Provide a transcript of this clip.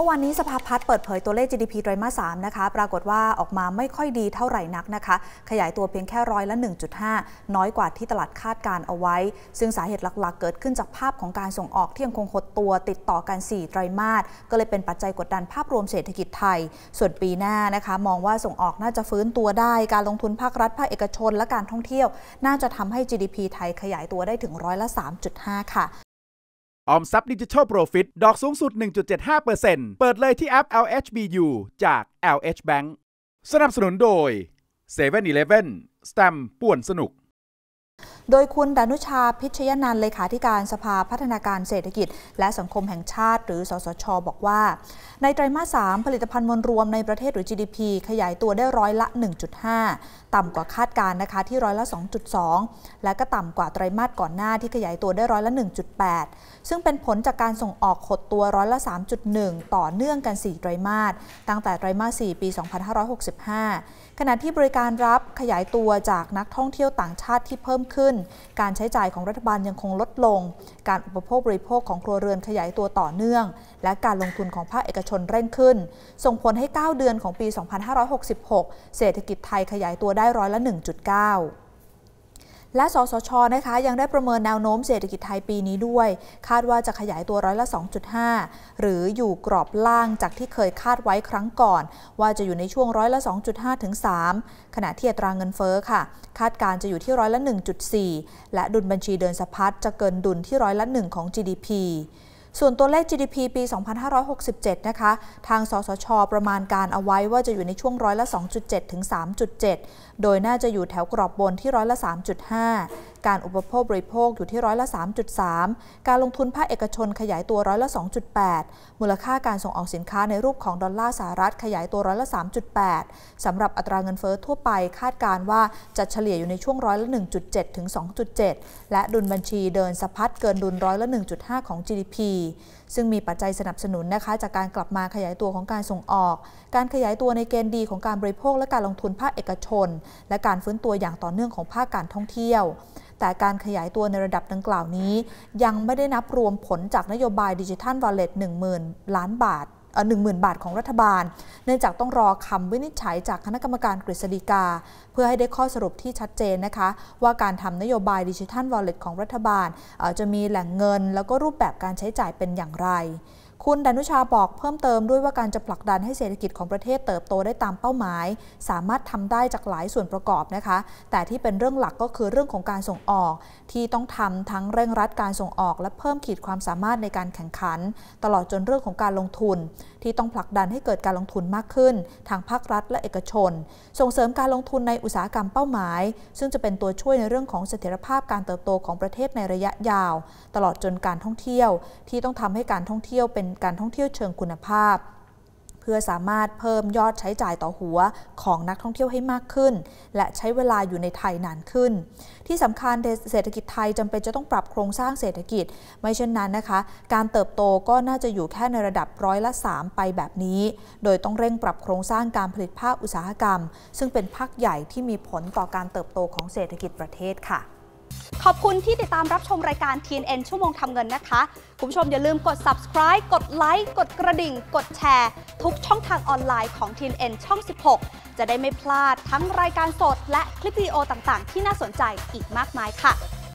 มื่อวานนี้สภาพัฒน์เปิดเผยตัวเลข GDP ไตรมาส 3 นะคะ ปรากฏว่าออกมาไม่ค่อยดีเท่าไหร่นักนะคะ ขยายตัวเพียงแค่ร้อยละ 1.5 น้อยกว่าที่ตลาดคาดการเอาไว้ ซึ่งสาเหตุหลักๆ เกิดขึ้นจากภาพของการส่งออกที่ยังคงหดตัวติดต่อกัน 4 ไตรมาส ก็เลยเป็นปัจจัยกดดันภาพรวมเศรษฐกิจไทย ส่วนปีหน้านะคะ มองว่าส่งออกน่าจะฟื้นตัวได้ การลงทุนภาครัฐภาคเอกชนและการท่องเที่ยว น่าจะทำให้ GDP ไทยขยายตัวได้ถึงร้อยละ 3.5 ค่ะ ออมทรัพย์ดิจิทัลโปรฟิตดอกสูงสุด 1.75%เปิดเลยที่แอป LHBU จาก LH Bank สนับสนุนโดย7 e เ e ่ e อสแตมป่วนสนุก โดยคุณดานุชาพิชยนันเลขาธิการสภาพัฒนาการเศรษฐกิจ และสังคมแห่งชาติ หรือสสช บอกว่า ในไตรมาส 3 ผลิตภัณฑ์มวลรวมในประเทศหรือ GDP ขยายตัวได้ร้อยละ 1.5 ต่ำกว่าคาดการนะคะที่ร้อยละ 2.2 และก็ต่ำกว่าไตรมาสก่อนหน้าที่ขยายตัวได้ร้อยละ 1.8 ซึ่งเป็นผลจากการส่งออกขดตัวร้อยละ 3.1 ต่อเนื่องกัน 4 ไตรมาสตั้งแต่ไตรมาส 4 ปี 2565 ขณะที่บริการรับขยายตัวจากนักท่องเที่ยวต่างชาติที่เพิ่มขึ้น การใช้จ่ายของรัฐบาลยังคงลดลง การอุปโภคบริโภคของครัวเรือนขยายตัวต่อเนื่อง และการลงทุนของภาคเอกชนเร่งขึ้น ส่งผลให้ 9 เดือนของปี 2566 เศรษฐกิจไทยขยายตัวได้ร้อยละ 1.9 และสสชนะคะยังได้ประเมินแนวโน้มเศรษฐกิจไทยปีนี้ด้วย คาดว่าจะขยายตัวร้อยละ 2.5 หรืออยู่กรอบล่างจากที่เคยคาดไว้ครั้งก่อน ว่าจะอยู่ในช่วงร้อยละ 2.5 ถึง 3 ขณะที่อัตราเงินเฟ้อค่ะ คาดการจะอยู่ที่ร้อยละ 1.4 และดุลบัญชีเดินสะพัดจะเกินดุลที่ร้อยละ 1 ของ GDP ส่วนตัวเลข GDP ปี 2567 นะคะ ทางสสช ประมาณการเอาไว้ว่าจะอยู่ในช่วงร้อยละ 2.7 ถึง 3.7 โดยน่าจะอยู่แถวกรอบบนที่ร้อยละ 3.5การอุปโภคบริโภคอยู่ที่ร้อยละ 3.3 การลงทุนภาคเอกชนขยายตัวร้อยละ 2.8 มูลค่าการส่งออกสินค้าในรูปของดอลลาร์สหรัฐขยายตัวร้อยละ 3.8 สำหรับอัตราเงินเฟอ้อทั่วไปคาดการว่าจะเฉลี่ยอยู่ในช่วงร้อยละ 1.7 ถึง 2.7 และดุลบัญชีเดินสะพัดเกินดุลร้อยละ 1.5 ของ GDP ซึ่งมีปัจจัยสนับสนุนนะคะจากการกลับมาขยายตัวของการส่งออก การขยายตัวในเกณฑ์ดีของการบริโภคและการลงทุนภาคเอกชน และการฟื้นตัวอย่างต่อเนื่องของภาคการท่องเที่ยวแต่การขยายตัวในระดับดังกล่าวนี้ ยังไม่ได้นับรวมผลจากนโยบายดิจิทัลวอลเล็ต10,000 ล้านบาทหนึ่งหมื่นบาทของรัฐบาล เนื่องจากต้องรอคำวินิจฉัยจากคณะกรรมการกฤษฎีกา เพื่อให้ได้ข้อสรุปที่ชัดเจนนะคะ ว่าการทำนโยบายดิจิทัลวอลเล็ตของรัฐบาล จะมีแหล่งเงิน แล้วก็รูปแบบการใช้จ่ายเป็นอย่างไร คุณดานุชาบอกเพิ่มเติมด้วยว่าการจะผลักดันให้เศรษฐกิจของประเทศเติบโตได้ตามเป้าหมาย สามารถทำได้จากหลายส่วนประกอบนะคะ แต่ที่เป็นเรื่องหลักก็คือเรื่องของการส่งออก ที่ต้องทำทั้งเร่งรัดการส่งออก และเพิ่มขีดความสามารถในการแข่งขัน ตลอดจนเรื่องของการลงทุน ที่ต้องผลักดันให้เกิดการลงทุนมากขึ้น ทางภาครัฐและเอกชน ส่งเสริมการลงทุนในอุตสาหกรรมเป้าหมาย ซึ่งจะเป็นตัวช่วยในเรื่องของเสถียรภาพการเติบโตของประเทศในระยะยาว ตลอดจนการท่องเที่ยว ที่ต้องทำให้การท่องเที่ยวเป็นการท่องเที่ยวเชิงคุณภาพ เพื่อสามารถเพิ่มยอดใช้จ่ายต่อหัวของนักท่องเที่ยวให้มากขึ้น และใช้เวลาอยู่ในไทยนานขึ้น ที่สำคัญเศรษฐกิจไทยจำเป็นจะต้องปรับโครงสร้างเศรษฐกิจ ไม่เช่นนั้นนะคะ การเติบโตก็น่าจะอยู่แค่ในระดับร้อยละ 3 ไปแบบนี้ โดยต้องเร่งปรับโครงสร้างการผลิตภาคอุตสาหกรรม ซึ่งเป็นภาคใหญ่ที่มีผลต่อการเติบโตของเศรษฐกิจประเทศค่ะ ขอบคุณที่ติดตามรับชมรายการ TNN ชั่วโมงทำเงินนะคะ คุณผู้ชมอย่าลืมกด subscribe กดไลค์กดกระดิ่ง กดแชร์ ทุกช่องทางออนไลน์ของ TNN ช่อง 16 จะได้ไม่พลาดทั้งรายการสด และคลิปวิดีโอต่างๆ ที่น่าสนใจอีกมากมายค่ะ